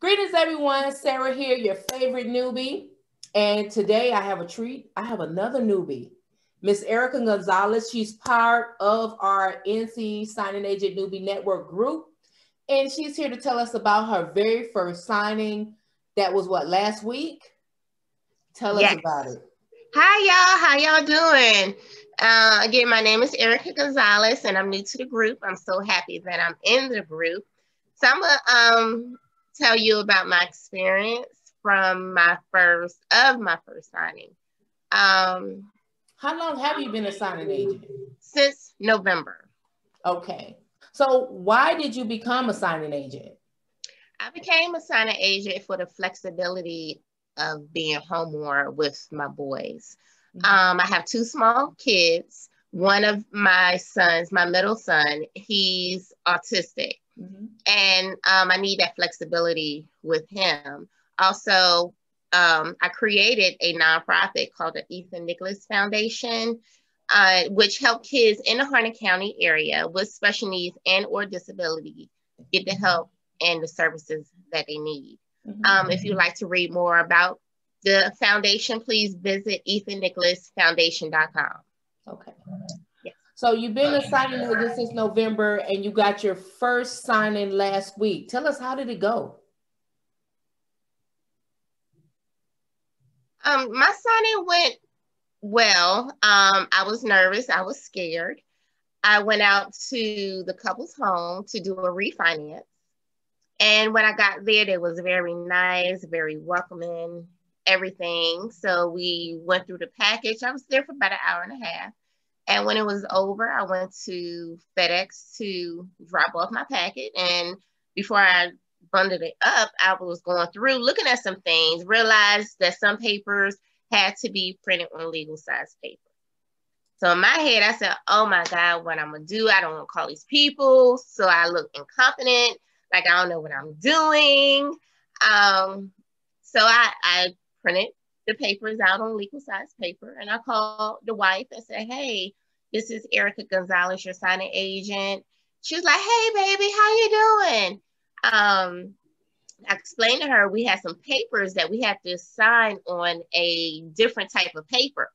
Greetings, everyone. Sarah here, your favorite newbie. And today I have a treat. I have another newbie, Miss Erica Gonzalez. She's part of our NC Signing Agent Newbie Network group. And she's here to tell us about her very first signing. That was what, last week? Tell yes. us about it. Hi, y'all. How y'all doing? Uh, again, my name is Erica Gonzalez, and I'm new to the group. I'm so happy that I'm in the group. So I'm gonna um, tell you about my experience from my first of my first signing. Um, How long have you been a signing agent? Since November. Okay. So why did you become a signing agent? I became a signing agent for the flexibility of being home more with my boys. Mm-hmm. Um, I have two small kids. One of my sons, my middle son, he's autistic. Mm-hmm. And um, I need that flexibility with him. Also, um, I created a nonprofit called the Ethan Nicholas Foundation, uh, which help kids in the Harnett County area with special needs and or disability get the help and the services that they need. Mm-hmm. Um, if you'd like to read more about the foundation, please visit ethannicholasfoundation.com. Okay. So you've been a signing agent since November and you got your first signing last week. Tell us how did it go? Um, my signing went well. Um, I was nervous, I was scared. I went out to the couple's home to do a refinance. And when I got there, they was very nice, very welcoming, everything. So we went through the package. I was there for about an hour and a half. And when it was over, I went to FedEx to drop off my packet. And before I bundled it up, I was going through looking at some things, realized that some papers had to be printed on legal size paper. So in my head, I said, oh my God, what I'm gonna do? I don't wanna call these people. So I look incompetent, like I don't know what I'm doing. Um, so I, I printed the papers out on legal size paper. And I called the wife and said, Hey, this is Erica Gonzalez, your signing agent. She was like, Hey, baby, how you doing? Um, I explained to her we had some papers that we had to sign on a different type of paper.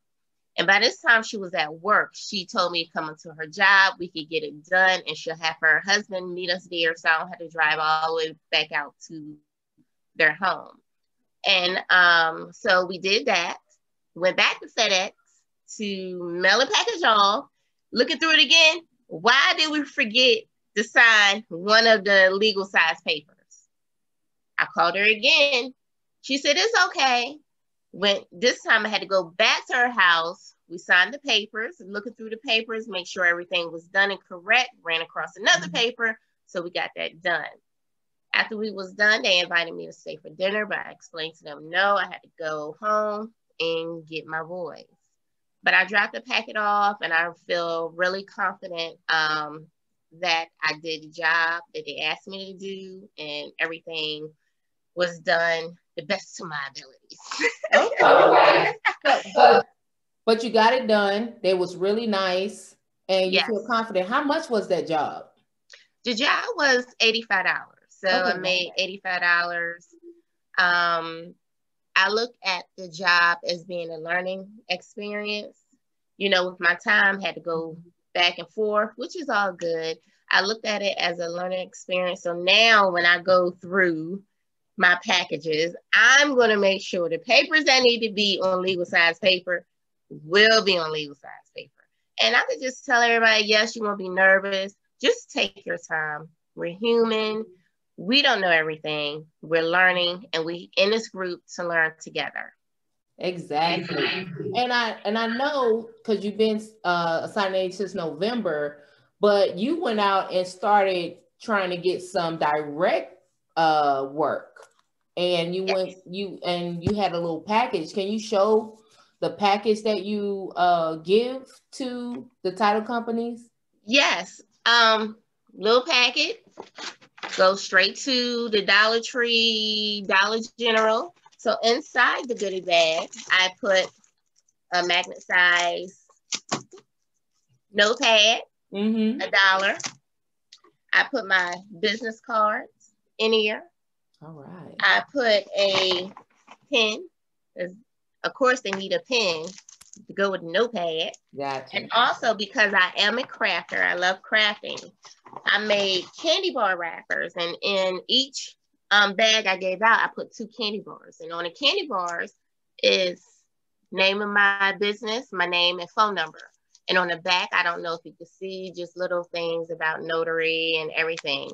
And by this time she was at work, she told me to come into her job, we could get it done, and she'll have her husband meet us there so I don't have to drive all the way back out to their home. And um, so we did that, went back to FedEx to mail a package off, looking through it again. Why did we forget to sign one of the legal size papers? I called her again. She said, It's okay. When this time I had to go back to her house, we signed the papers, looking through the papers, make sure everything was done and correct, ran across another mm-hmm. paper. So we got that done. After we was done, they invited me to stay for dinner, but I explained to them no, I had to go home and get my boys. But I dropped the packet off and I feel really confident um, that I did the job that they asked me to do and everything was done the best to my abilities. okay. but, but you got it done. It was really nice and you yes. feel confident. How much was that job? The job was $85. So okay. I made $85. Um, I look at the job as being a learning experience. You know, with my time, had to go back and forth, which is all good. I looked at it as a learning experience. So now when I go through my packages, I'm going to make sure the papers that need to be on legal size paper will be on legal size paper. And I could just tell everybody, yes, you won't be nervous. Just take your time. We're human we don't know everything. We're learning and we in this group to learn together. Exactly. And I and I know because you've been uh assigned age since November, but you went out and started trying to get some direct uh work. And you yes. went you and you had a little package. Can you show the package that you uh give to the title companies? Yes. Um little packet go straight to the Dollar Tree, Dollar General. So inside the goodie bag, I put a magnet size notepad, mm-hmm. a dollar. I put my business cards in here. All right. I put a pen. Of course, they need a pen to go with notepad. Gotcha. And also because I am a crafter, I love crafting. I made candy bar wrappers, and in each um, bag I gave out, I put two candy bars. And on the candy bars is name of my business, my name and phone number. And on the back, I don't know if you can see just little things about notary and everything.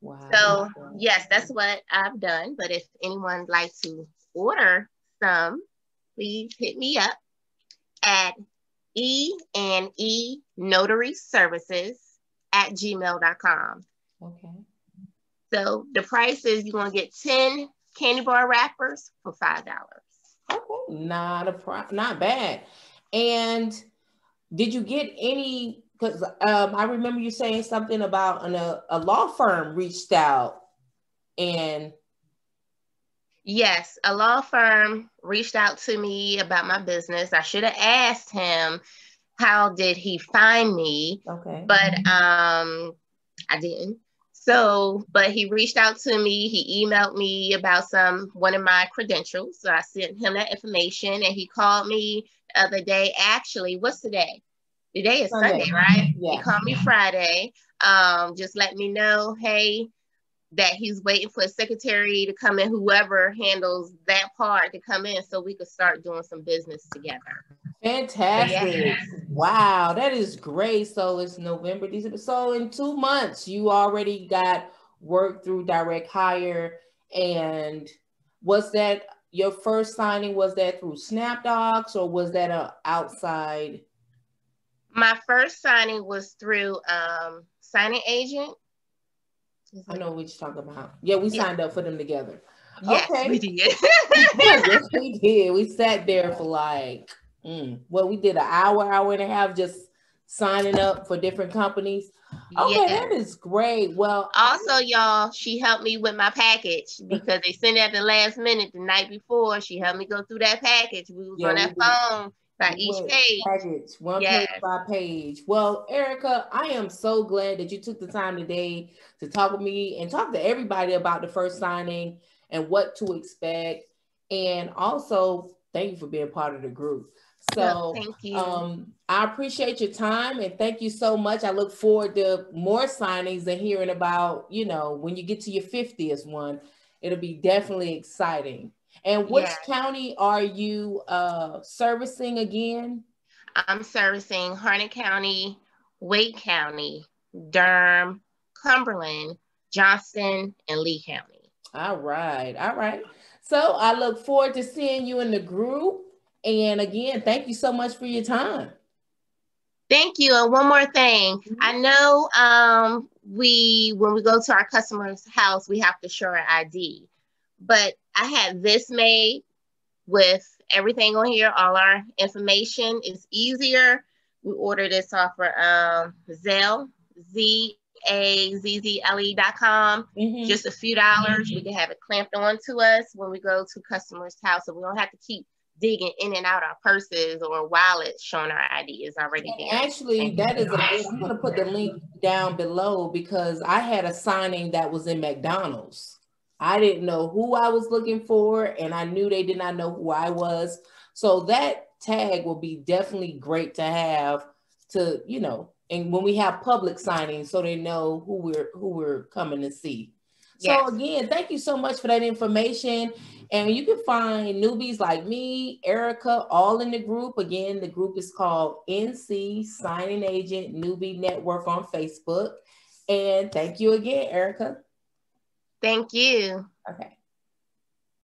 Wow. So yes, that's what I've done. But if anyone like to order some, please hit me up at E and E Notary Services at gmail.com. Okay. So the price is you're gonna get 10 candy bar wrappers for five dollars. Okay, not a pro- not bad. And did you get any? Because um, I remember you saying something about an, a, a law firm reached out and. Yes, a law firm reached out to me about my business. I should have asked him how did he find me. Okay. But um I didn't. So, but he reached out to me. He emailed me about some one of my credentials. So I sent him that information and he called me the other day. Actually, what's today? Today is Sunday, Sunday right? Yeah. He called me Friday. Um, just let me know, hey, that he's waiting for a secretary to come in, whoever handles that part to come in so we could start doing some business together. Fantastic. Yeah. Wow, that is great. So it's November, December. So in two months, you already got work through direct hire. And was that your first signing? Was that through SnapDocs or was that a outside? My first signing was through um, signing agent. I know what you're talking about. Yeah, we signed yeah. up for them together. Yes, okay. we did. yes, we did. We sat there for like Mm. Well, we did an hour, hour and a half just signing up for different companies. Okay, yeah. that is great. Well, also, y'all, she helped me with my package because they sent it at the last minute the night before. She helped me go through that package. We was yeah, on that phone by each page. Package, one yes. page by page. Well, Erica, I am so glad that you took the time today to talk with me and talk to everybody about the first signing and what to expect. And also, thank you for being part of the group. So thank you. Um, I appreciate your time and thank you so much. I look forward to more signings and hearing about, you know, when you get to your 50th one, it'll be definitely exciting. And which yeah. county are you uh, servicing again? I'm servicing Harnett County, Wake County, Durham, Cumberland, Johnston, and Lee County. All right. All right. So I look forward to seeing you in the group and again, thank you so much for your time. Thank you. And one more thing. Mm-hmm. I know um, we, when we go to our customer's house, we have to show our ID. But I had this made with everything on here, all our information is easier. We ordered this off for um, Zazzle, Z A Z Z L E dot com. Mm-hmm. Just a few dollars. Mm-hmm. We can have it clamped on to us when we go to customer's house, so we don't have to keep digging in and out our purses or wallets showing our ID is already there. Actually, that is a I'm gonna put the link down below because I had a signing that was in McDonald's. I didn't know who I was looking for, and I knew they did not know who I was. So that tag will be definitely great to have to, you know, and when we have public signings so they know who we're who we're coming to see. Yes. So again, thank you so much for that information. And you can find newbies like me, Erica, all in the group. Again, the group is called NC Signing Agent Newbie Network on Facebook. And thank you again, Erica. Thank you. Okay.